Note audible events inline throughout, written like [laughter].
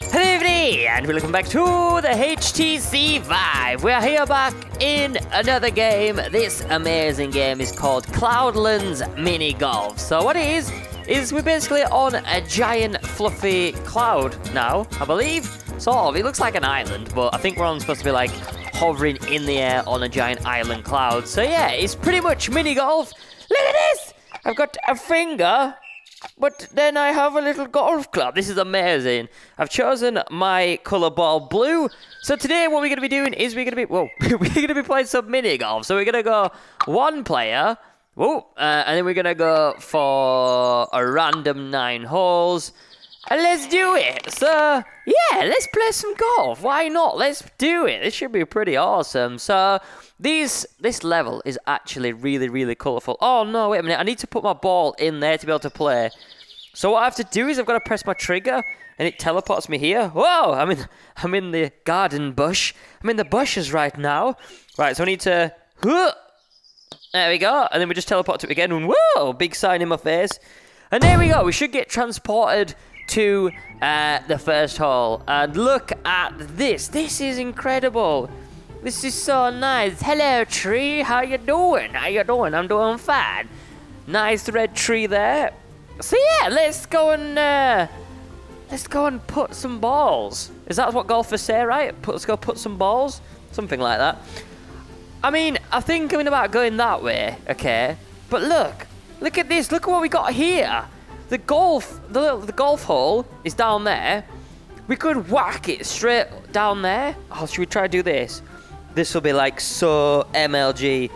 Hello everybody, and welcome back to the HTC Vive. We're here back in another game. This amazing game is called Cloudlands Mini Golf. So what it is, is we're basically on a giant fluffy cloud now, I believe. Sort of, it looks like an island, but I think we're on supposed to be like hovering in the air on a giant island cloud. So yeah, it's pretty much mini golf. Look at this! I've got a finger but then I have a little golf club. This is amazing. I've chosen my colour ball blue. So today what we're going to be doing is we're going to be, Well, [laughs] we're going to be playing some mini golf. So we're going to go one player, whoa, uh, and then we're going to go for a random nine holes. And let's do it. So, yeah, let's play some golf. Why not? Let's do it. This should be pretty awesome. So, these this level is actually really, really colourful. Oh, no, wait a minute. I need to put my ball in there to be able to play. So what I have to do is I've got to press my trigger and it teleports me here. Whoa, I'm in, [laughs] I'm in the garden bush. I'm in the bushes right now. Right, so I need to... There we go. And then we just teleport to it again. And whoa, big sign in my face. And there we go. We should get transported to uh, the first hole. And look at this. This is incredible. This is so nice. Hello, tree. How you doing? How you doing? I'm doing fine. Nice red tree there. So yeah, let's go and uh, let's go and put some balls. Is that what golfers say, right? Put, let's go put some balls, something like that. I mean, I think I'm about going that way, okay? But look, look at this. Look at what we got here. The golf, the, the golf hole is down there. We could whack it straight down there. Oh, should we try to do this? This will be like so MLG.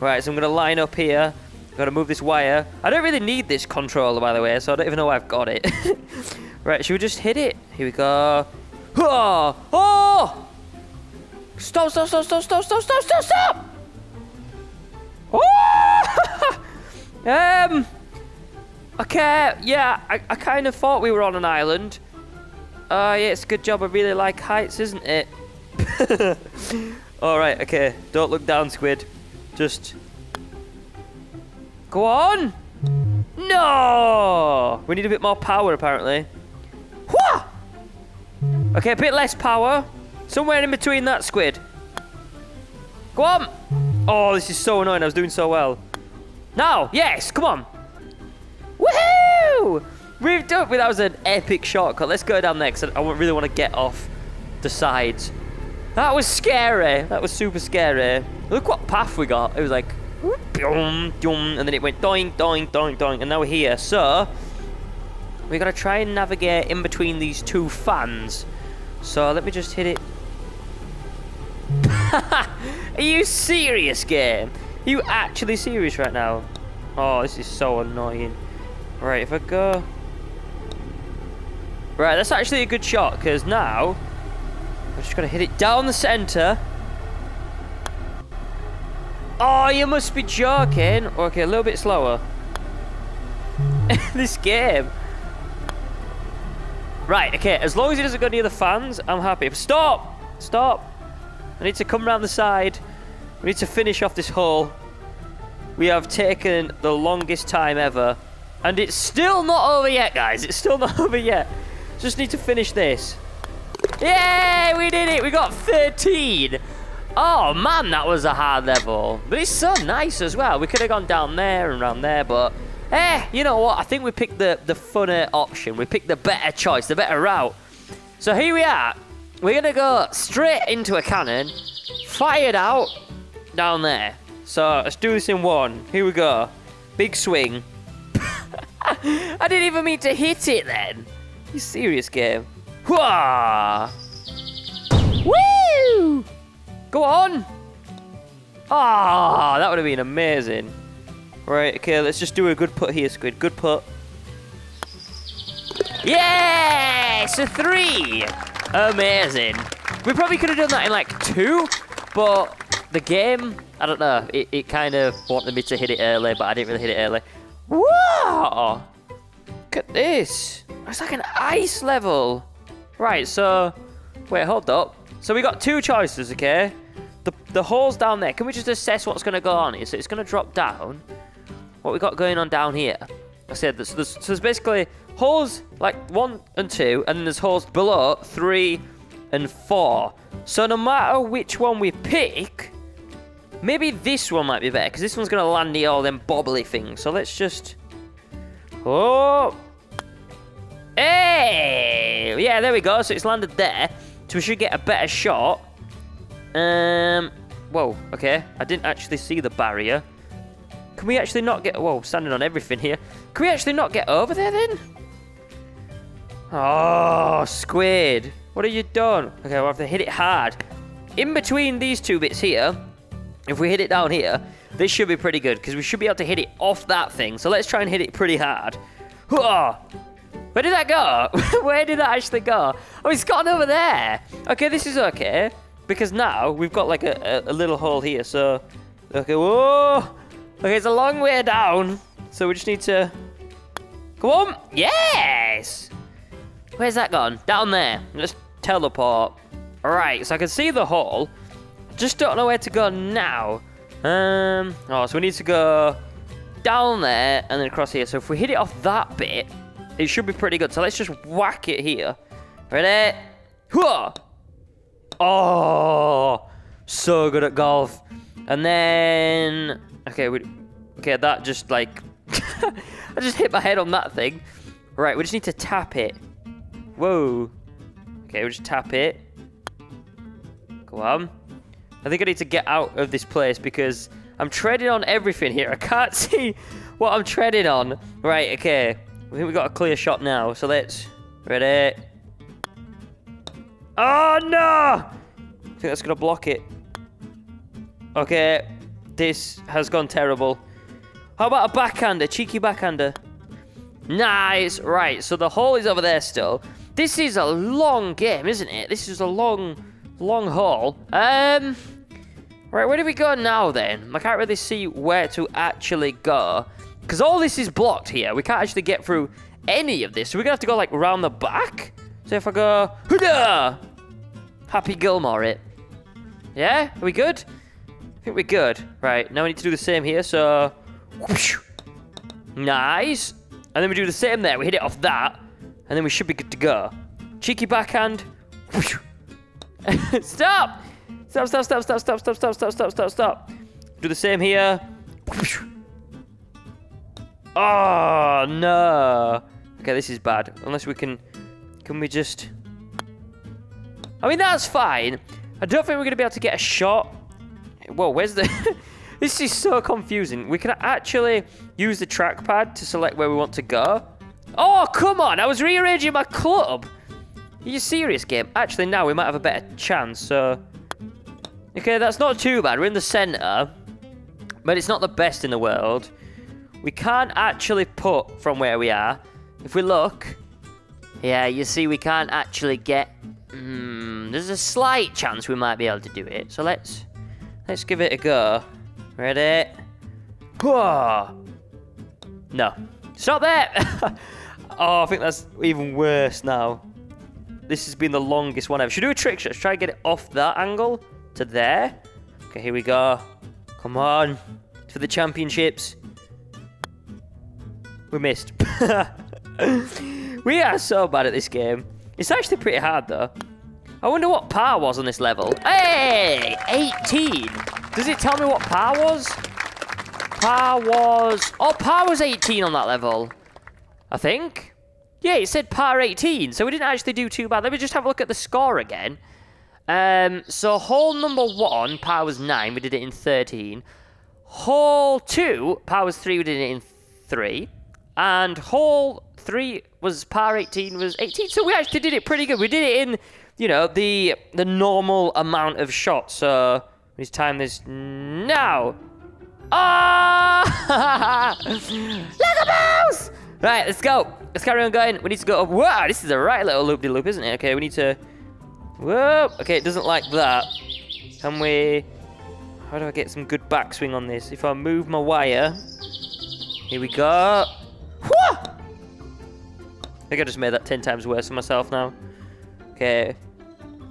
Right, so I'm going to line up here. I've got to move this wire. I don't really need this controller, by the way, so I don't even know why I've got it. [laughs] right, should we just hit it? Here we go. Oh! Oh! Stop, stop, stop, stop, stop, stop, stop, stop, stop! Oh! [laughs] um... Okay, yeah, I, I kind of thought we were on an island. Oh, uh, yeah, it's a good job. I really like heights, isn't it? [laughs] Alright, okay. Don't look down, Squid. Just... Go on! No! We need a bit more power, apparently. Whoa! Okay, a bit less power. Somewhere in between that, Squid. Go on! Oh, this is so annoying. I was doing so well. Now! Yes! Come on! Woohoo! We've done it. That was an epic shortcut. Let's go down next. I really want to get off the sides. That was scary. That was super scary. Look what path we got. It was like, boom, boom, and then it went doing, doing, doing, doing, and now we're here. So, we got to try and navigate in between these two fans. So, let me just hit it. [laughs] Are you serious, game? Are you actually serious right now? Oh, this is so annoying. Right, if I go... Right, that's actually a good shot, because now... Just going to hit it down the centre. Oh, you must be joking. Okay, a little bit slower. [laughs] this game. Right, okay, as long as he doesn't go near the fans, I'm happy. Stop! Stop! I need to come around the side. We need to finish off this hole. We have taken the longest time ever. And it's still not over yet, guys. It's still [laughs] not over yet. Just need to finish this. Yay! We did it! We got 13! Oh, man, that was a hard level. But it's so nice as well. We could have gone down there and around there, but... Eh, you know what? I think we picked the, the funner option. We picked the better choice, the better route. So here we are. We're going to go straight into a cannon, fired out down there. So let's do this in one. Here we go. Big swing. [laughs] I didn't even mean to hit it then. You serious game? Woo! Go on! Ah, that would have been amazing. Right, okay, let's just do a good put here, Squid. Good put. Yes! A three! Amazing. We probably could have done that in like two, but the game, I don't know, it, it kind of wanted me to hit it early, but I didn't really hit it early. Whoa! Look at this. It's like an ice level. Right, so... Wait, hold up. So we got two choices, okay? The, the hole's down there. Can we just assess what's going to go on here? So it's going to drop down. What we got going on down here? I said, there's, so there's basically holes like one and two, and then there's holes below three and four. So no matter which one we pick, maybe this one might be better because this one's gonna land near all them bobbly things. So let's just. Oh. Yeah, there we go. So it's landed there. So we should get a better shot. Um. Whoa. Okay. I didn't actually see the barrier. Can we actually not get... Whoa, standing on everything here. Can we actually not get over there then? Oh, squid. What have you done? Okay, we'll have to hit it hard. In between these two bits here, if we hit it down here, this should be pretty good because we should be able to hit it off that thing. So let's try and hit it pretty hard. Where did that go? [laughs] Where did that actually go? Oh, it's gone over there. Okay, this is okay. Because now we've got like a, a, a little hole here. So, okay, whoa. Okay, it's a long way down. So we just need to... Come on. Yes. Where's that gone? Down there. Let's teleport. Alright, so I can see the hole. Just don't know where to go now. Um, oh, so we need to go down there and then across here. So if we hit it off that bit, it should be pretty good. So let's just whack it here. Ready? Oh, so good at golf. And then, okay, we, okay, that just like, [laughs] I just hit my head on that thing. Right, we just need to tap it. Whoa. Okay, we just tap it. Go on. I think I need to get out of this place because I'm treading on everything here. I can't [laughs] see what I'm treading on. Right, okay. I think we got a clear shot now, so let's... Ready? Oh, no! I think that's going to block it. Okay, this has gone terrible. How about a backhander? Cheeky backhander. Nice. Right, so the hole is over there still. This is a long game, isn't it? This is a long, long haul. Um, right, where do we go now then? I can't really see where to actually go. Because all this is blocked here. We can't actually get through any of this. So we're going to have to go, like, round the back. So if I go... Huda! Happy Gilmore it. Yeah? Are we good? I think we're good. Right, now we need to do the same here. So... Whoosh. [laughs] Nice. And then we do the same there. We hit it off that. And then we should be good to go. Cheeky backhand. stop! [laughs] Stop, stop, stop, stop, stop, stop, stop, stop, stop, stop, stop. Do the same here. Oh, no. Okay, this is bad. Unless we can... Can we just... I mean, that's fine. I don't think we're going to be able to get a shot. Whoa, where's the... [laughs] this is so confusing. We can actually use the trackpad to select where we want to go. Oh, come on. I was rearranging my club. Are you serious, game? Actually, now we might have a better chance, so... Okay, that's not too bad. We're in the centre. But it's not the best in the world. We can't actually put from where we are. If we look... Yeah, you see, we can't actually get... Hmm, there's a slight chance we might be able to do it. So let's... Let's give it a go. Ready? Whoa! No. Stop there! [laughs] oh, I think that's even worse now. This has been the longest one ever. Should do a trick shot? Let's try and get it off that angle to there. Okay, here we go. Come on. For the championships. We missed. [laughs] we are so bad at this game. It's actually pretty hard, though. I wonder what par was on this level. Hey! 18! Does it tell me what par was? Par was... Oh, par was 18 on that level. I think. Yeah, it said par 18, so we didn't actually do too bad. Let me just have a look at the score again. Um, so hole number one, par was 9, we did it in 13. Hole 2, par was 3, we did it in 3. And hole 3 was par 18, was 18, so we actually did it pretty good. We did it in, you know, the the normal amount of shots. So, let's time this now. Ah! [laughs] Oh! Mouse! Right, let's go. Let's carry on going. We need to go up. Wow, this is a right little loop-de-loop, -loop, isn't it? Okay, we need to... Whoa! Okay, it doesn't like that. Can we... How do I get some good backswing on this? If I move my wire... Here we go. Whoa! I think I just made that 10 times worse for myself now. Okay.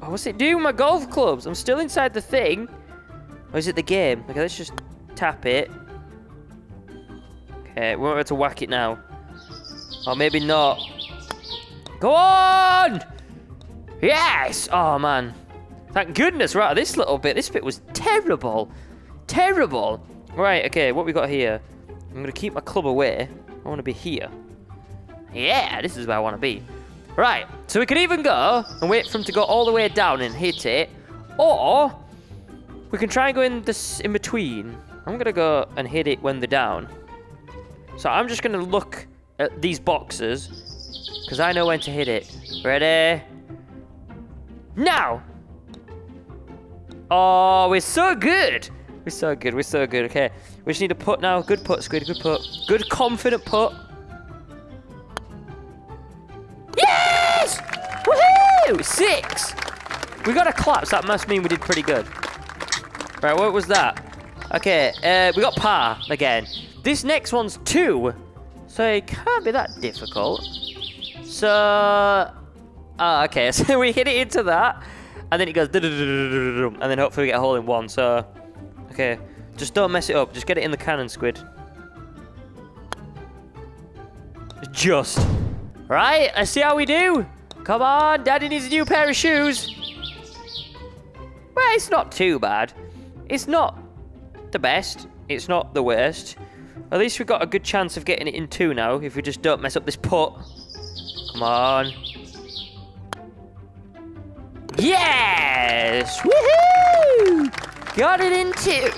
Oh, what's it doing with my golf clubs? I'm still inside the thing. Or is it the game? Okay, let's just tap it. Okay, we won't be able to whack it now. Or maybe not. Go on! Yes! Oh, man. Thank goodness, right, this little bit, this bit was terrible. Terrible. Right, okay, what we got here? I'm going to keep my club away. I want to be here. Yeah, this is where I want to be. Right, so we can even go and wait for him to go all the way down and hit it. Or, we can try and go in this in between. I'm going to go and hit it when they're down. So I'm just going to look at these boxes because I know when to hit it. Ready? Now! Oh, we're so good! We're so good, we're so good. Okay, we just need a put now. Good put, Squid, good put. Good confident put. Yes! Woohoo! Six! We got a clap, so that must mean we did pretty good. Right, what was that? Okay, uh, we got par again. This next one's two, so it can't be that difficult. So, ah, okay, [laughs] so we hit it into that, and then it goes, and then hopefully we get a hole in one. So, okay, just don't mess it up. Just get it in the cannon, squid. Just. Right, let's see how we do. Come on, Daddy needs a new pair of shoes. Well, it's not too bad. It's not the best. It's not the worst. At least we've got a good chance of getting it in two now if we just don't mess up this putt. Come on. Yes! Woohoo! Got it in two.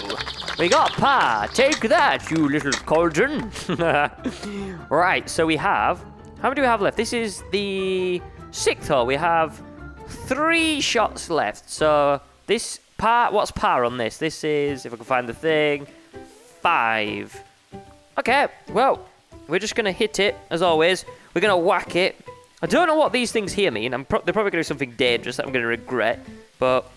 We got par. Take that, you little cauldron. [laughs] right, so we have... How many do we have left? This is the sixth hole. We have three shots left. So this par... What's par on this? This is, if I can find the thing, five. Okay, well, we're just going to hit it, as always. We're going to whack it. I don't know what these things here mean. I'm pro they're probably going to do something dangerous that I'm going to regret. But...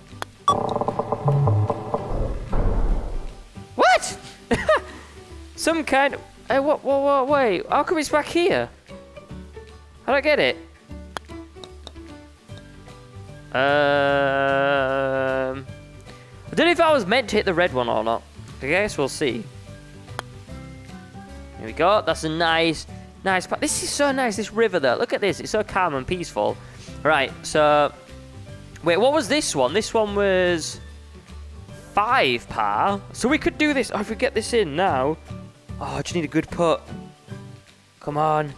Some kind of... Hey, what, what, what, wait. How come it's back here? I don't get it. Um... I don't know if I was meant to hit the red one or not. I guess we'll see. Here we go. That's a nice, nice part. This is so nice, this river, though. Look at this. It's so calm and peaceful. Right, so... Wait, what was this one? This one was... Five par. So we could do this. Oh, if we get this in now... Oh, I just need a good putt. Come on.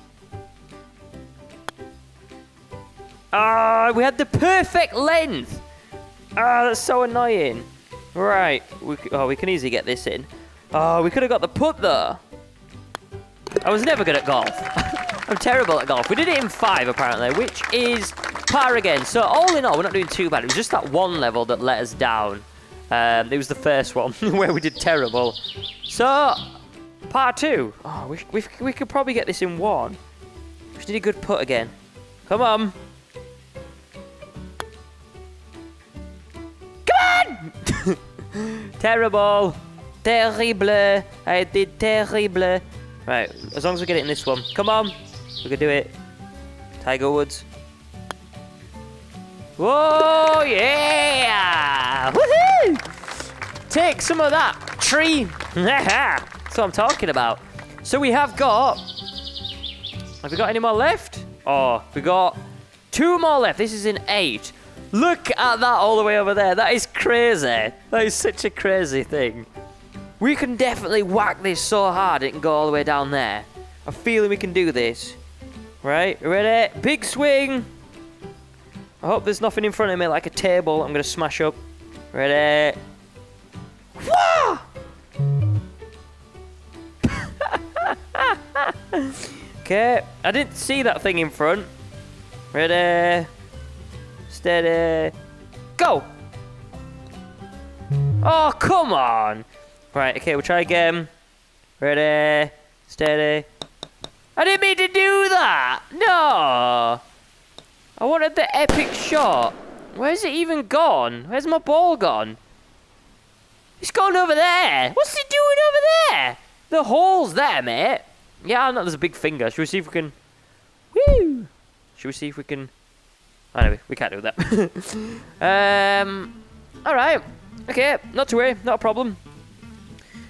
Ah, oh, we had the perfect length. Ah, oh, that's so annoying. Right. We, oh, we can easily get this in. Oh, we could have got the putt though. I was never good at golf. [laughs] I'm terrible at golf. We did it in five, apparently, which is par again. So all in all, we're not doing too bad. It was just that one level that let us down. Um, it was the first one [laughs] where we did terrible. So, par two. Oh, we, we, we could probably get this in one. We just need a good put again. Come on. Come on! [laughs] terrible. Terrible. I did terrible. Right, as long as we get it in this one. Come on! We can do it. Tiger Woods. Whoa, yeah! Woohoo! Take some of that, tree! [laughs] That's what I'm talking about. So we have got... Have we got any more left? Oh, we got two more left. This is in eight. Look at that all the way over there. That is crazy. That is such a crazy thing. We can definitely whack this so hard it can go all the way down there. I'm feeling we can do this. Right, ready? Big swing. I hope there's nothing in front of me like a table I'm going to smash up. Ready? Wah! Okay, I didn't see that thing in front. Ready? Steady. Go! Oh, come on! Right, okay, we'll try again. Ready, steady. I didn't mean to do that! No! I wanted the epic shot. Where's it even gone? Where's my ball gone? It's gone over there. What's it doing over there? The hole's there, mate. Yeah, I know there's a big finger. Should we see if we can... Woo! Should we see if we can... Anyway, we can't do that. [laughs] um, Alright. Okay, not to worry. Not a problem.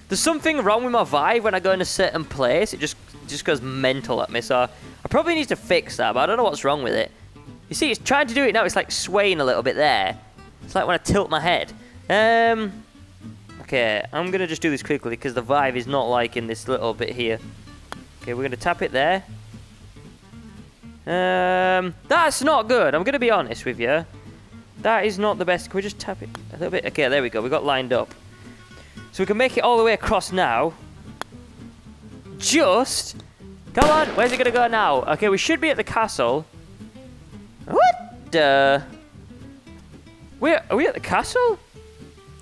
There's something wrong with my Vive when I go in a certain place. It just just goes mental at me. So I probably need to fix that, but I don't know what's wrong with it. You see, it's trying to do it now. It's like swaying a little bit there. It's like when I tilt my head. Um, okay, I'm going to just do this quickly because the Vive is not liking this little bit here. Okay, we're going to tap it there. Um, that's not good. I'm going to be honest with you. That is not the best. Can we just tap it a little bit? Okay, there we go. We got lined up. So we can make it all the way across now. Just. Come on. Where's it going to go now? Okay, we should be at the castle. What the? Where, are we at the castle?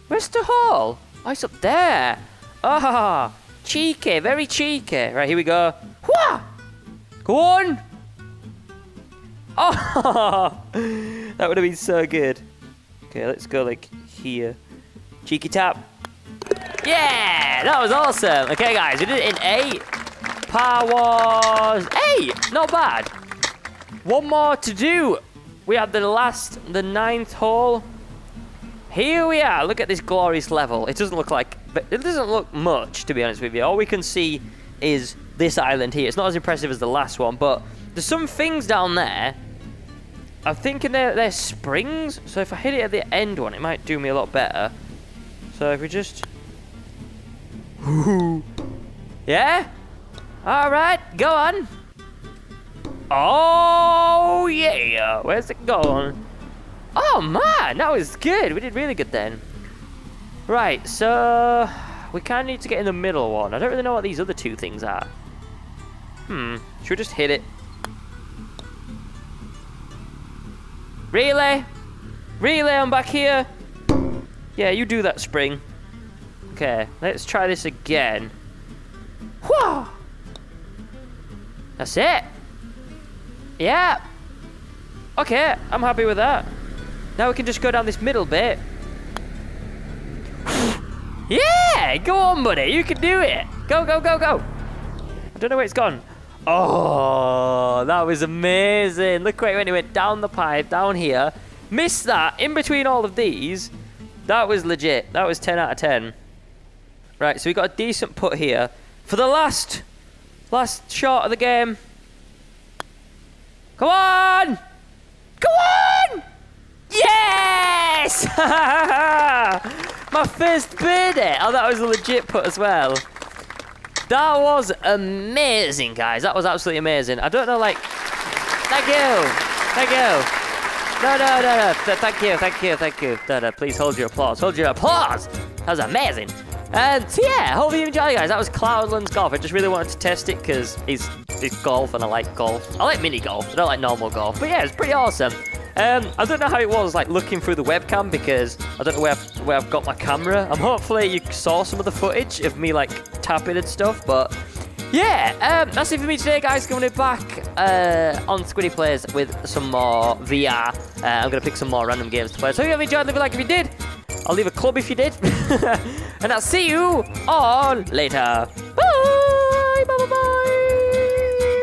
Where's the hall? Oh, it's up there. Ah, oh, cheeky. Very cheeky. Right, here we go. Go on. Oh, [laughs] that would have been so good. Okay, let's go like here. Cheeky tap. Yeah, that was awesome. Okay, guys, we did it in eight. Was eight. Not bad. One more to do. We have the last, the ninth hole. Here we are. Look at this glorious level. It doesn't look like, it doesn't look much, to be honest with you. All we can see is this island here. It's not as impressive as the last one, but there's some things down there. I'm thinking they're, they're springs. So if I hit it at the end one, it might do me a lot better. So if we just... [laughs] yeah? Alright, go on. Oh, yeah. Where's it going? Oh, man, that was good. We did really good then. Right, so... We kind of need to get in the middle one. I don't really know what these other two things are. Hmm. Should we just hit it? Really? Really, I'm back here? Yeah, you do that, Spring. Okay, let's try this again. Whoa! That's it. Yeah. Okay, I'm happy with that. Now we can just go down this middle bit. Yeah, go on, buddy. You can do it. Go, go, go, go. I don't know where it's gone. Oh, that was amazing. Look where it went. Went down the pipe, down here. Missed that in between all of these. That was legit. That was 10 out of 10. Right, so we got a decent put here. For the last, last shot of the game. Come on! Come on! Yes! [laughs] My first birdie. Oh, that was a legit put as well. That was amazing, guys. That was absolutely amazing. I don't know, like... Thank you. Thank you. No, no, no, no. Thank you, thank you, thank you. No, no, please hold your applause. Hold your applause. That was amazing. And so yeah, hope you enjoyed, guys. That was Cloudlands Golf. I just really wanted to test it because it's, it's golf and I like golf. I like mini golf. I don't like normal golf. But yeah, it's pretty awesome. Um, I don't know how it was like looking through the webcam because I don't know where I've, where I've got my camera. I'm hopefully you saw some of the footage of me like tapping and stuff, but yeah, um, that's it for me today, guys. Coming back uh, on Squiddy Plays with some more VR. Uh, I'm going to pick some more random games to play. So if you have enjoyed, leave a like if you did. I'll leave a club if you did. [laughs] and I'll see you all later.